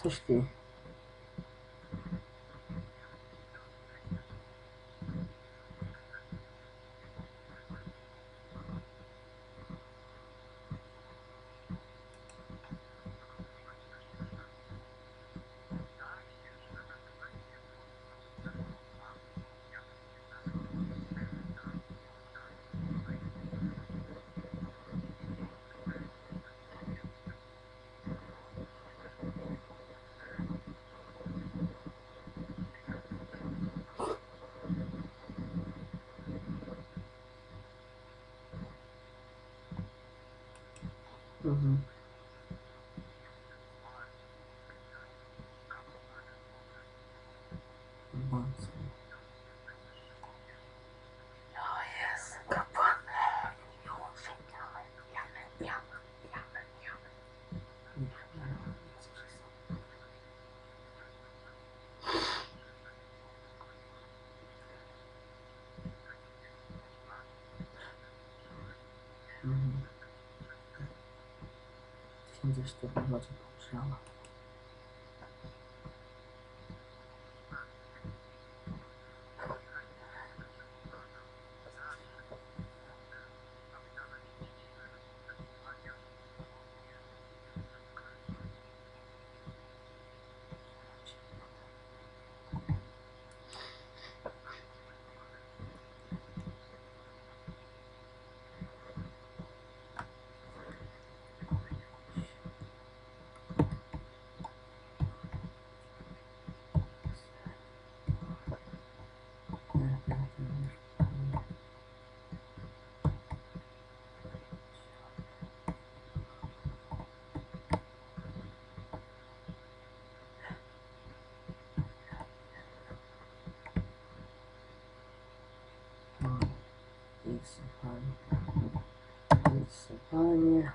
Слушайте, Uhum. Nossa. 现在是九点多就不知道了。Аня.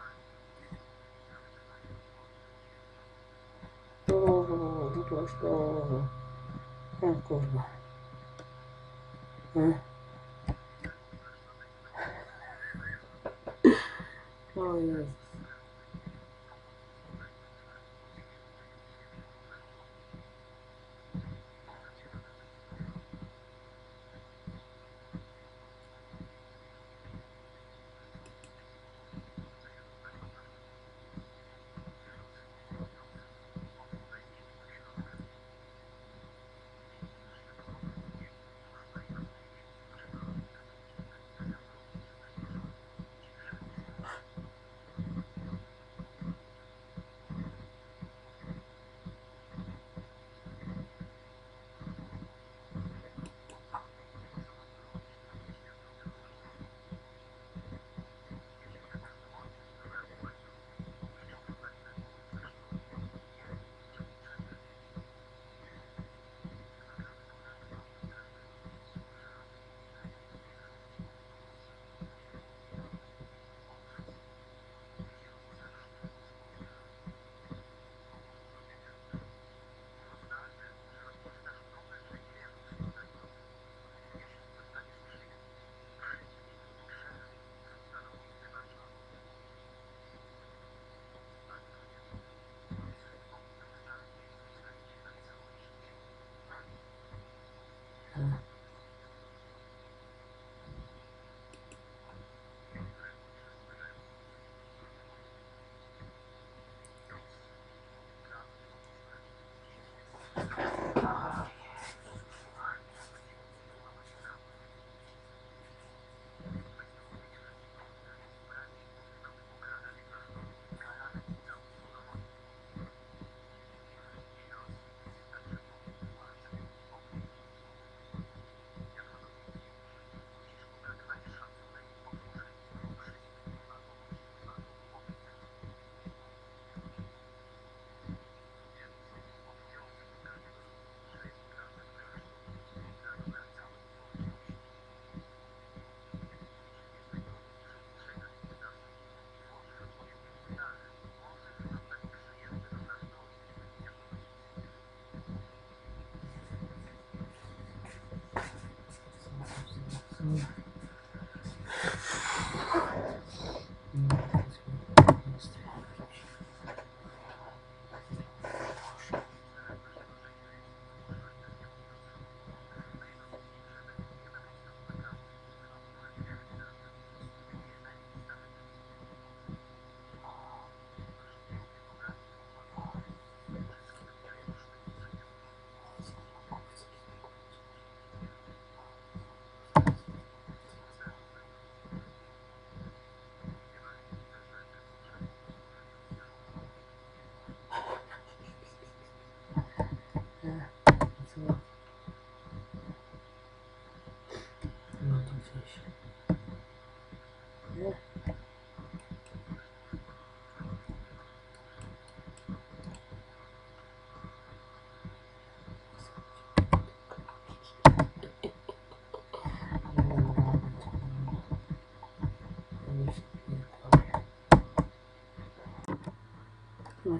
Todo, todo, todo. А. А? Ой,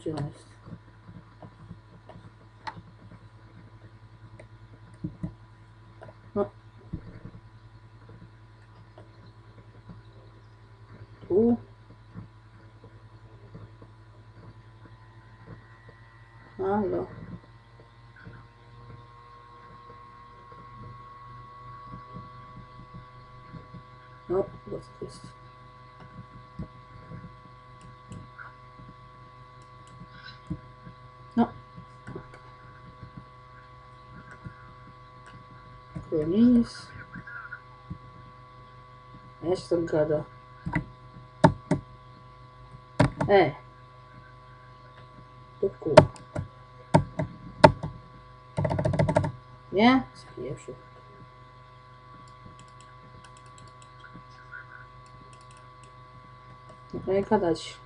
homogenized. Huh. Hello. Oh, what's this? feliz. Esta trancada. É. Tocou. Né? Isso aqui é show. É, cadastro.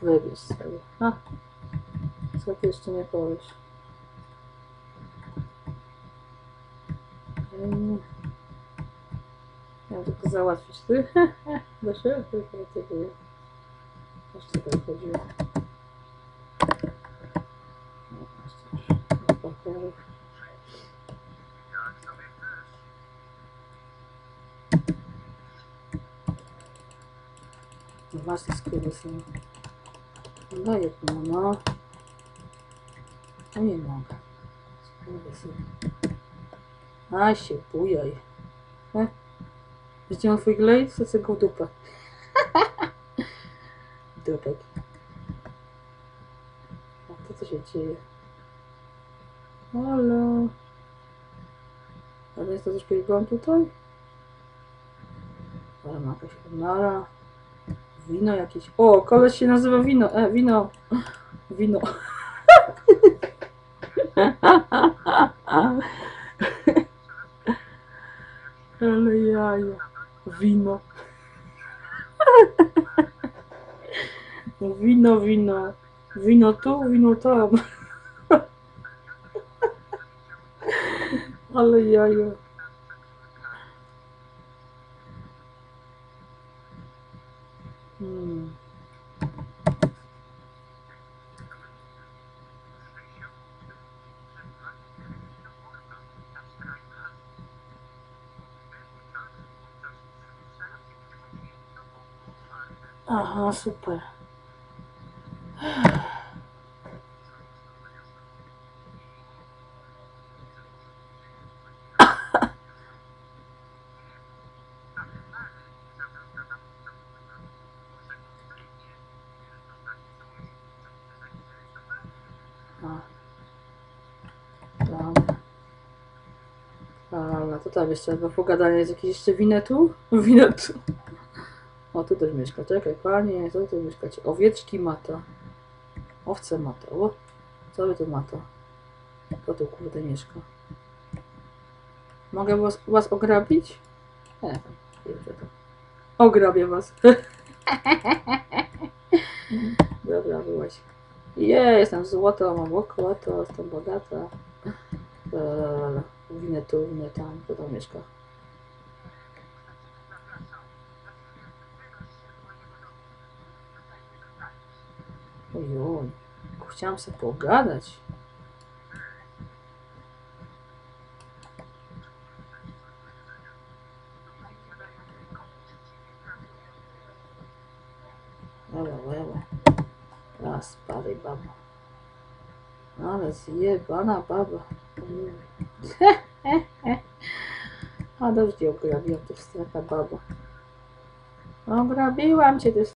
вывесил. А? Соответственно, Павлович. Я доказала существую. Да что я тут протягиваю? Что я хочу? Покажу. Te skurwysyny. No daję tu, no. A się bujaj. E? Widziałem twój glej? Wsadzę go w dupę. Dupek. A to co się dzieje? Halo. Ale jest to coś biegłam tutaj? Ale ma jakaś nara. Wino jakieś. O, koleś się nazywa Wino. E, wino. Wino. Ale jaja. Wino. Wino, wino. Wino tu, wino tam. Ale jaja. Aha, super. A. Ale to tam jeszcze do pogadania jest jakieś jeszcze winetu? Winetu. O, tu też mieszka. Czekaj, panie, co tu mieszkacie? Owieczki mata. Owce mata. O, co wy tu mata? Kto tu kurde mieszka? Mogę was, was ograbić? Nie, wiecie to. Ograbię was. Dobra, byłaś. Je, jestem złota, mam łokoto, jestem bogata. Eee, winę tu, winę tam, kto tam mieszka? Ojoj, chciałam sobie pogadać. Dobra, dobra. Raz, spadaj baba. Ale zjebana baba. A dobrze ograbiłam, to strata baba. Ograbiłam cię, jest